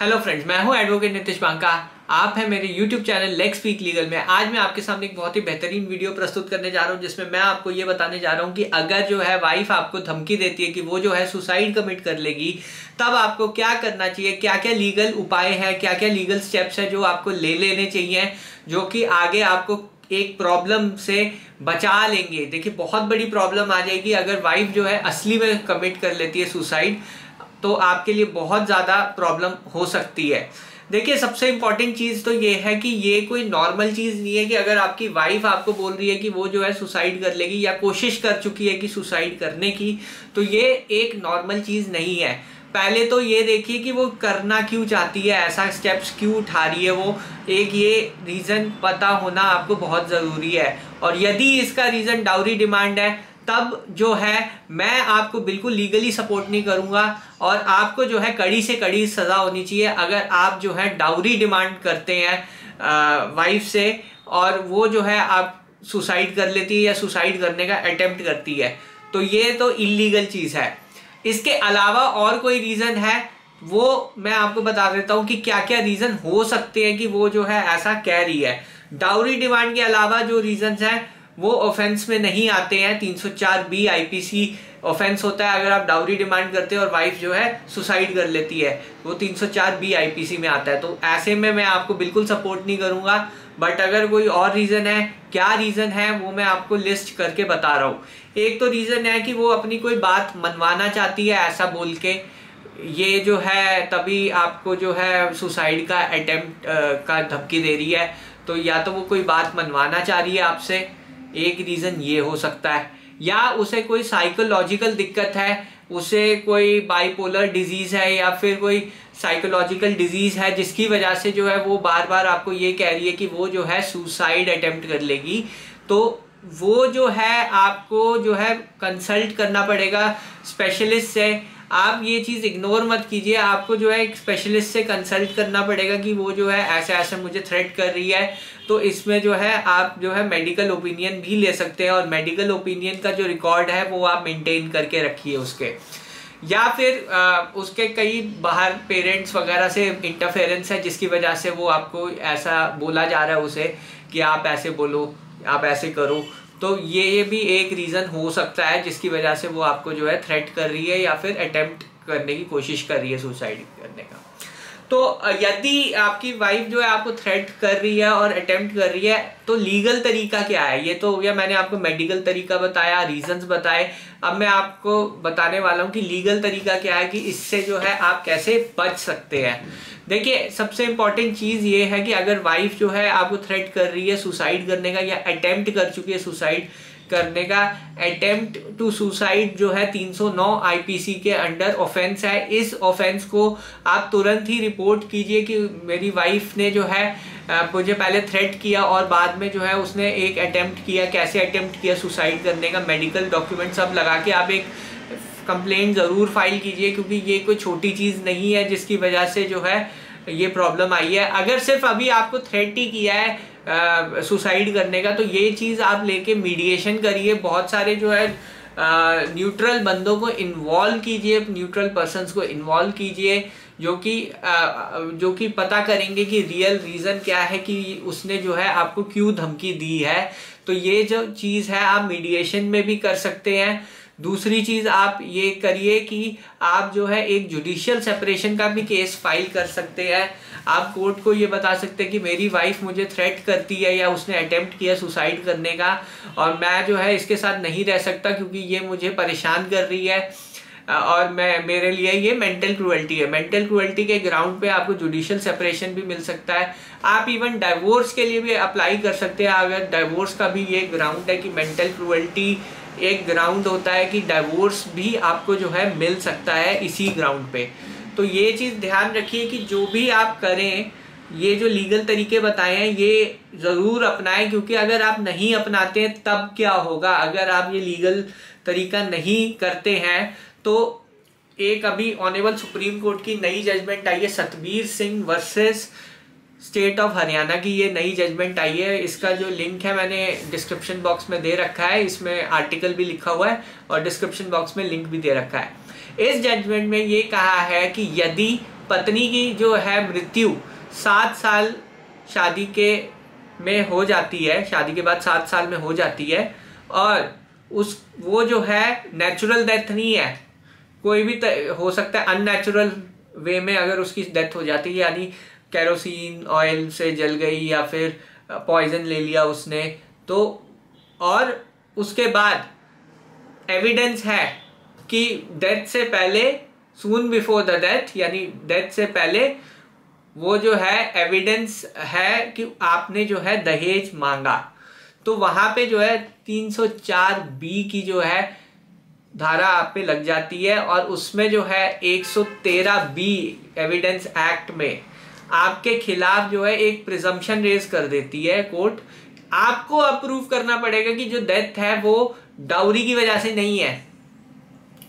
Hello friends मैं हूँ advocate Nitish Banka. आप हैं मेरे YouTube channel leg speak legal में। आज मैं आपके सामने एक बहुत ही बेहतरीन वीडियो प्रस्तुत करने जा रहा हूँ, जिसमें मैं आपको ये बताने जा रहा हूँ कि अगर जो है वाइफ आपको धमकी देती है कि वो जो है सुसाइड कमिट कर लेगी, तब आपको क्या करना चाहिए? क्या क्या लीगल उपाय है? क्या क्या लीगल स्टेप्स है जो आपको ले लेने चाहिए, जो कि आगे आपको एक प्रॉब्लम से बचा लेंगे? देखिए, बहुत बड़ी प्रॉब्लम आ जाएगी अगर वाइफ जो है असली में कमिट कर लेती है सुसाइड तो आपके लिए बहुत ज़्यादा प्रॉब्लम हो सकती है। देखिए, सबसे इंपॉर्टेंट चीज़ तो ये है कि ये कोई नॉर्मल चीज़ नहीं है कि अगर आपकी वाइफ आपको बोल रही है कि वो जो है सुसाइड कर लेगी या कोशिश कर चुकी है कि सुसाइड करने की तो ये एक नॉर्मल चीज़ नहीं है। पहले तो ये देखिए कि वो करना क्यों चाहती है, ऐसा स्टेप्स क्यों उठा रही है वो। एक ये रीजन पता होना आपको बहुत ज़रूरी है। और यदि इसका रीजन डाउरी डिमांड है तब जो है, मैं आपको बिल्कुल लीगली सपोर्ट नहीं करूँगा और आपको जो है कड़ी से कड़ी सजा होनी चाहिए। अगर आप जो है डाउरी डिमांड करते हैं वाइफ से और वो जो है आप सुसाइड कर लेती है या सुसाइड करने का अटेम्प्ट करती है तो ये तो इलीगल चीज़ है। इसके अलावा और कोई रीजन है, वो मैं आपको बता देता हूँ कि क्या क्या रीजन हो सकते हैं कि वो जो है ऐसा कह रही है। डाउरी डिमांड के अलावा जो रीजन है वो ऑफेंस में नहीं आते हैं। 304 बी आईपीसी ऑफेंस होता है। अगर आप डाउरी डिमांड करते हैं और वाइफ जो है सुसाइड कर लेती है, वो 304 बी आईपीसी में आता है। तो ऐसे में मैं आपको बिल्कुल सपोर्ट नहीं करूँगा। बट अगर कोई और रीजन है, क्या रीजन है, वो मैं आपको लिस्ट करके बता रहा हूँ। एक तो रीजन है कि वो अपनी कोई बात मनवाना चाहती है ऐसा बोल के। ये जो है, तभी आपको जो है सुसाइड का अटेम्प्ट का धमकी दे रही है। तो या तो वो कोई बात मनवाना चाह रही है आपसे। एक रीजन ये हो सकता है। या उसे कोई साइकोलॉजिकल दिक्कत है, उसे कोई बाइपोलर डिज़ीज़ है, या फिर कोई साइकोलॉजिकल डिज़ीज़ है, जिसकी वजह से जो है वो बार बार आपको ये कह रही है कि वो जो है सुसाइड अटेम्प्ट कर लेगी। तो वो जो है, आपको जो है कंसल्ट करना पड़ेगा। स्पेशलिस्ट से आप ये चीज़ इग्नोर मत कीजिए आपको जो है एक स्पेशलिस्ट से कंसल्ट करना पड़ेगा कि वो जो है ऐसे ऐसे मुझे थ्रेट कर रही है। तो इसमें जो है आप जो है मेडिकल ओपिनियन भी ले सकते हैं और मेडिकल ओपिनियन का जो रिकॉर्ड है वो आप मेंटेन करके रखिए उसके। या फिर आ, उसके कई बाहर पेरेंट्स वगैरह से इंटरफेरेंस है जिसकी वजह से वो आपको ऐसा बोला जा रहा है उसे कि आप ऐसे बोलो आप ऐसे करो। तो ये भी एक रीज़न हो सकता है जिसकी वजह से वो आपको जो है थ्रेट कर रही है या फिर अटैम्प्ट करने की कोशिश कर रही है सुसाइड करने का। तो यदि आपकी वाइफ जो है आपको थ्रेट कर रही है और अटेम्प्ट कर रही है तो लीगल तरीका क्या है? ये तो हो गया, मैंने आपको मेडिकल तरीका बताया रीजंस बताए। अब मैं आपको बताने वाला हूँ कि लीगल तरीका क्या है कि इससे जो है आप कैसे बच सकते हैं। देखिए, सबसे इंपॉर्टेंट चीज़ ये है कि अगर वाइफ जो है आपको थ्रेट कर रही है सुसाइड करने का या अटैम्प्ट कर चुकी है सुसाइड करने का अटेम्प्ट टू सुसाइड जो है 309 आईपीसी के अंडर ऑफेंस है। इस ऑफेंस को आप तुरंत ही रिपोर्ट कीजिए कि मेरी वाइफ ने जो है मुझे पहले थ्रेट किया और बाद में जो है उसने एक अटेम्प्ट किया। कैसे अटेम्प्ट किया सुसाइड करने का? मेडिकल डॉक्यूमेंट सब लगा के आप एक कंप्लेंट ज़रूर फ़ाइल कीजिए क्योंकि ये कोई छोटी चीज़ नहीं है जिसकी वजह से जो है ये प्रॉब्लम आई है। अगर सिर्फ़ अभी आपको थ्रेट ही किया है सुसाइड करने का तो ये चीज़ आप लेके मीडिएशन करिए। बहुत सारे जो है न्यूट्रल बंदों को इन्वॉल्व कीजिए न्यूट्रल पर्सन को इन्वॉल्व कीजिए, जो कि जो कि पता करेंगे कि रियल रीज़न क्या है कि उसने जो है आपको क्यों धमकी दी है। तो ये जो चीज़ है, आप मीडिएशन में भी कर सकते हैं। दूसरी चीज़ आप ये करिए कि आप जो है एक जुडिशियल सेपरेशन का भी केस फ़ाइल कर सकते हैं। आप कोर्ट को ये बता सकते हैं कि मेरी वाइफ मुझे थ्रेट करती है या उसने अटेम्प्ट किया सुसाइड करने का और मैं जो है इसके साथ नहीं रह सकता क्योंकि ये मुझे परेशान कर रही है। और मैं, मेरे लिए ये मेंटल क्रुअल्टी है। मेंटल क्रुअल्टी के ग्राउंड पे आपको जुडिशियल सेपरेशन भी मिल सकता है। आप इवन डाइवोर्स के लिए भी अप्लाई कर सकते हैं। अगर डाइवोर्स का भी ये ग्राउंड है कि मेंटल क्रुअल्टी एक ग्राउंड होता है कि डाइवोर्स भी आपको जो है मिल सकता है इसी ग्राउंड पे। तो ये चीज़ ध्यान रखिए कि जो भी आप करें, ये जो लीगल तरीके बताए हैं, ये ज़रूर अपनाएँ, क्योंकि अगर आप नहीं अपनाते हैं, तब क्या होगा? अगर आप ये लीगल तरीका नहीं करते हैं तो एक अभी ऑनेबल सुप्रीम कोर्ट की नई जजमेंट आई है, Satbir Singh versus state of Haryana की ये नई जजमेंट आई है। इसका जो लिंक है मैंने डिस्क्रिप्शन बॉक्स में दे रखा है। इसमें आर्टिकल भी लिखा हुआ है और डिस्क्रिप्शन बॉक्स में लिंक भी दे रखा है। इस जजमेंट में ये कहा है कि यदि पत्नी की जो है मृत्यु सात साल शादी के में हो जाती है, शादी के बाद सात साल में हो जाती है और उस, वो जो है नेचुरल डेथ नहीं है कोई भी हो सकता है अननेचुरल वे में अगर उसकी डेथ हो जाती है, यानी कैरोसिन ऑयल से जल गई या फिर पॉइजन ले लिया उसने तो और उसके बाद एविडेंस है कि डेथ से पहले सून बिफोर द डेथ यानी डेथ से पहले, वो जो है एविडेंस है कि आपने जो है दहेज मांगा। तो वहाँ पे जो है 304 बी की जो है धारा आप पे लग जाती है और उसमें जो है 113 बी एविडेंस एक्ट में आपके खिलाफ जो है एक प्रिजम्पशन रेज कर देती है कोर्ट आपको अप्रूव करना पड़ेगा कि जो डेथ है वो डाउरी की वजह से नहीं है।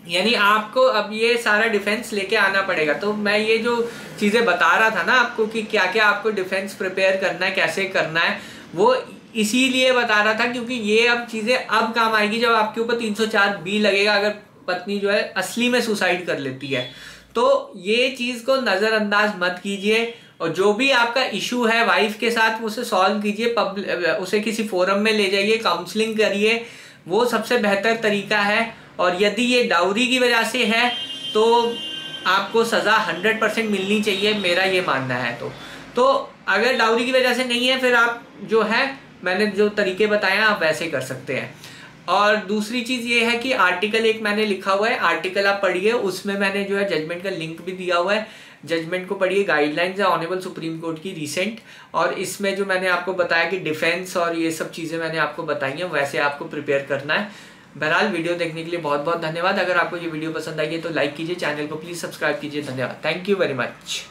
यानी आपको अब ये सारा डिफेंस लेके आना पड़ेगा। तो मैं ये जो चीज़ें बता रहा था ना आपको कि क्या क्या आपको डिफेंस प्रिपेयर करना है, कैसे करना है, वो इसीलिए बता रहा था क्योंकि ये अब चीज़ें अब काम आएगी जब आपके ऊपर 304 बी लगेगा, अगर पत्नी जो है असली में सुसाइड कर लेती है। तो ये चीज़ को नजरअंदाज मत कीजिए और जो भी आपका इशू है वाइफ के साथ, उसे सॉल्व कीजिए उसे किसी फोरम में ले जाइए, काउंसलिंग करिए, वो सबसे बेहतर तरीका है। और यदि ये डाउरी की वजह से है तो आपको सज़ा हंड्रेड परसेंट मिलनी चाहिए, मेरा ये मानना है तो। तो अगर डाउरी की वजह से नहीं है, फिर आप जो है मैंने जो तरीके बताए आप वैसे कर सकते हैं। और दूसरी चीज़ ये है कि आर्टिकल एक मैंने लिखा हुआ है आर्टिकल आप पढ़िए, उसमें मैंने जो है जजमेंट का लिंक भी दिया हुआ है। जजमेंट को पढ़िए गाइडलाइंस है ऑनेबल सुप्रीम कोर्ट की रिसेंट और इसमें जो मैंने आपको बताया कि डिफेंस और ये सब चीज़ें मैंने आपको बताई हैं, वैसे आपको प्रिपेयर करना है। बहरहाल, वीडियो देखने के लिए बहुत बहुत धन्यवाद। अगर आपको ये वीडियो पसंद आई है तो लाइक कीजिए चैनल को प्लीज़ सब्सक्राइब कीजिए। धन्यवाद। Thank you very much